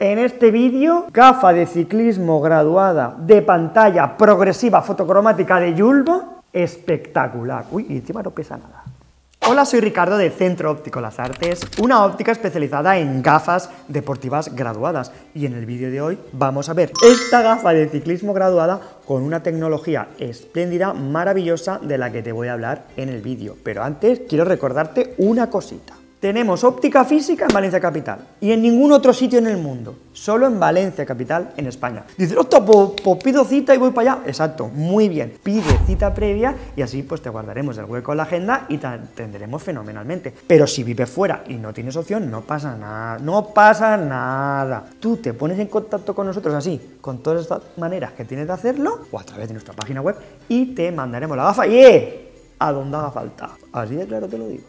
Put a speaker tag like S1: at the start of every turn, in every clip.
S1: En este vídeo, gafa de ciclismo graduada de pantalla progresiva fotocromática de Julbo, espectacular. Uy, y encima no pesa nada. Hola, soy Ricardo de Centro Óptico Las Artes, una óptica especializada en gafas deportivas graduadas. Y en el vídeo de hoy vamos a ver esta gafa de ciclismo graduada con una tecnología espléndida, maravillosa, de la que te voy a hablar en el vídeo. Pero antes quiero recordarte una cosita. Tenemos óptica física en Valencia Capital y en ningún otro sitio en el mundo, solo en Valencia Capital, en España. Dices, ostras, pues, pues, pido cita y voy para allá. Exacto, muy bien. Pide cita previa y así pues te guardaremos el hueco en la agenda y te atenderemos fenomenalmente. Pero si vives fuera y no tienes opción, no pasa nada, no pasa nada. Tú te pones en contacto con nosotros así, con todas estas maneras que tienes de hacerlo, o a través de nuestra página web, y te mandaremos la gafa y ¡eh! a donde haga falta. Así de claro te lo digo.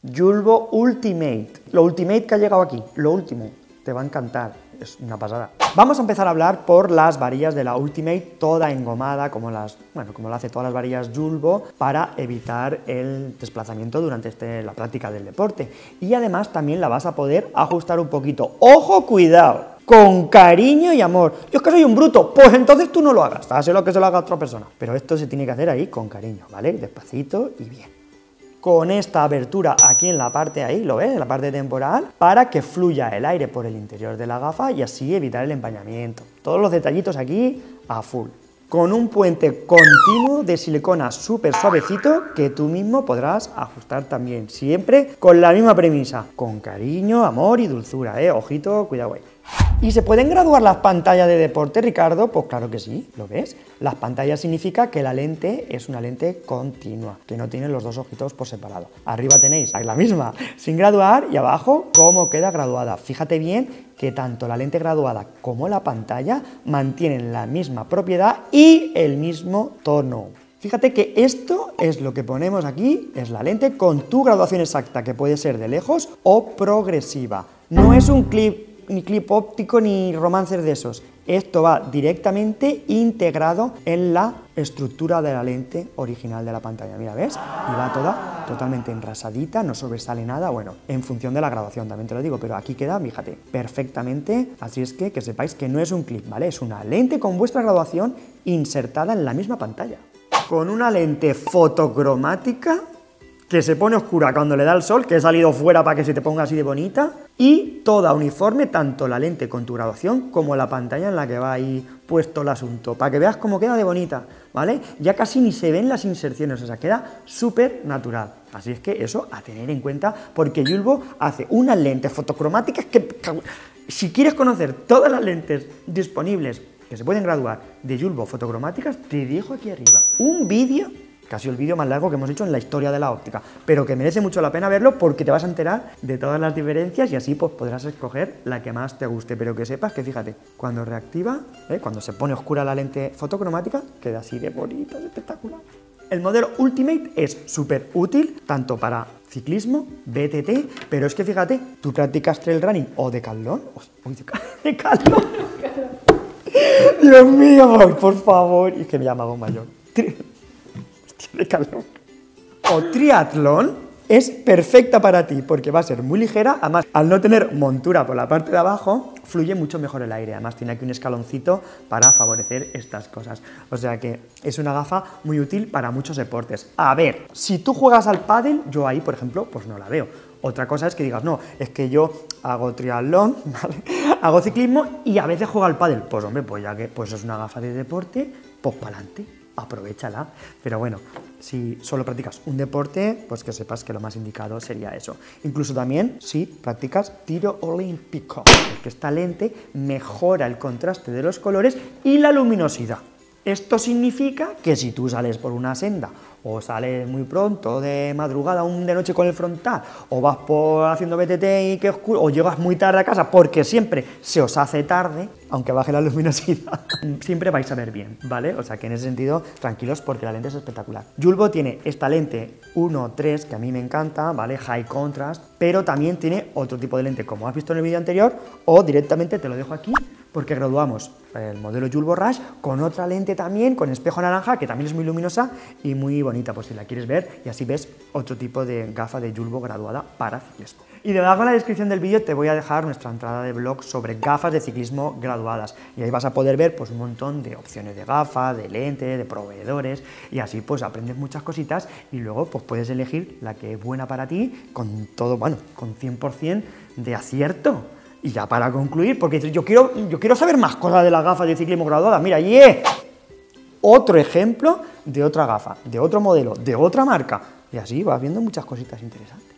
S1: Julbo Ultimate. Lo Ultimate que ha llegado aquí, lo último. Te va a encantar, es una pasada. Vamos a empezar a hablar por las varillas de la Ultimate, toda engomada, como las, bueno, como lo hace todas las varillas Julbo, para evitar el desplazamiento durante este, la práctica del deporte. Y además también la vas a poder ajustar un poquito. ¡Ojo, cuidado! con cariño y amor. Yo es que soy un bruto, pues entonces tú no lo hagas, hace lo que se lo haga otra persona. Pero esto se tiene que hacer ahí con cariño, ¿vale? Despacito y bien con esta abertura aquí en la parte ahí, ¿lo ves? En la parte temporal, para que fluya el aire por el interior de la gafa y así evitar el empañamiento. Todos los detallitos aquí a full. Con un puente continuo de silicona súper suavecito que tú mismo podrás ajustar también, siempre con la misma premisa, con cariño, amor y dulzura, ¿eh? Ojito, cuidado ahí. ¿Y se pueden graduar las pantallas de deporte, Ricardo? Pues claro que sí, ¿lo ves? Las pantallas significa que la lente es una lente continua, que no tiene los dos ojitos por separado. Arriba tenéis la misma sin graduar y abajo cómo queda graduada. Fíjate bien que tanto la lente graduada como la pantalla mantienen la misma propiedad y el mismo tono. Fíjate que esto es lo que ponemos aquí, es la lente con tu graduación exacta, que puede ser de lejos o progresiva. No es un clip ni clip óptico ni romances de esos. Esto va directamente integrado en la estructura de la lente original de la pantalla. Mira, ¿ves? Y va toda totalmente enrasadita, no sobresale nada, bueno, en función de la graduación, también te lo digo, pero aquí queda, fíjate, perfectamente, así es que que sepáis que no es un clip, ¿vale? Es una lente con vuestra graduación insertada en la misma pantalla. Con una lente fotocromática que se pone oscura cuando le da el sol, que he salido fuera para que se te ponga así de bonita, y toda uniforme, tanto la lente con tu graduación como la pantalla en la que va ahí puesto el asunto, para que veas cómo queda de bonita, ¿vale? Ya casi ni se ven las inserciones, o sea, queda súper natural. Así es que eso a tener en cuenta, porque Julbo hace unas lentes fotocromáticas que, si quieres conocer todas las lentes disponibles que se pueden graduar de Julbo fotocromáticas, te dejo aquí arriba un vídeo casi el vídeo más largo que hemos hecho en la historia de la óptica, pero que merece mucho la pena verlo porque te vas a enterar de todas las diferencias y así pues podrás escoger la que más te guste, pero que sepas que fíjate, cuando reactiva, ¿eh? cuando se pone oscura la lente fotocromática, queda así de bonita, es espectacular. El modelo Ultimate es súper útil tanto para ciclismo, BTT, pero es que fíjate, tú practicas trail running o de caldón, uy, de caldón, Dios mío, por favor, y es que me llama mayor o triatlón es perfecta para ti porque va a ser muy ligera, además al no tener montura por la parte de abajo, fluye mucho mejor el aire, además tiene aquí un escaloncito para favorecer estas cosas. O sea que es una gafa muy útil para muchos deportes. A ver, si tú juegas al pádel, yo ahí, por ejemplo, pues no la veo. Otra cosa es que digas, no, es que yo hago triatlón, hago ciclismo y a veces juego al pádel. Pues hombre, pues ya que pues es una gafa de deporte, pues para adelante aprovechala. Pero bueno, si solo practicas un deporte, pues que sepas que lo más indicado sería eso. Incluso también si practicas tiro olímpico, porque esta lente mejora el contraste de los colores y la luminosidad. Esto significa que si tú sales por una senda o sales muy pronto de madrugada, un de noche con el frontal, o vas por haciendo BTT y que oscuro, o llegas muy tarde a casa porque siempre se os hace tarde, aunque baje la luminosidad, siempre vais a ver bien, ¿vale? O sea que en ese sentido, tranquilos porque la lente es espectacular. Julbo tiene esta lente 1.3 que a mí me encanta, ¿vale? High contrast, pero también tiene otro tipo de lente, como has visto en el vídeo anterior, o directamente te lo dejo aquí, porque graduamos el modelo Julbo Rush con otra lente también, con espejo naranja, que también es muy luminosa y muy bonita, por si la quieres ver, y así ves otro tipo de gafa de Julbo graduada para ciclismo. Y debajo en la descripción del vídeo te voy a dejar nuestra entrada de blog sobre gafas de ciclismo graduadas, y ahí vas a poder ver pues, un montón de opciones de gafas, de lente, de proveedores, y así pues aprendes muchas cositas y luego pues puedes elegir la que es buena para ti con todo, bueno, con 100% de acierto. Y ya para concluir, porque yo quiero, yo quiero saber más cosas de las gafas de ciclismo graduadas. Mira, y es otro ejemplo de otra gafa, de otro modelo, de otra marca. Y así vas viendo muchas cositas interesantes.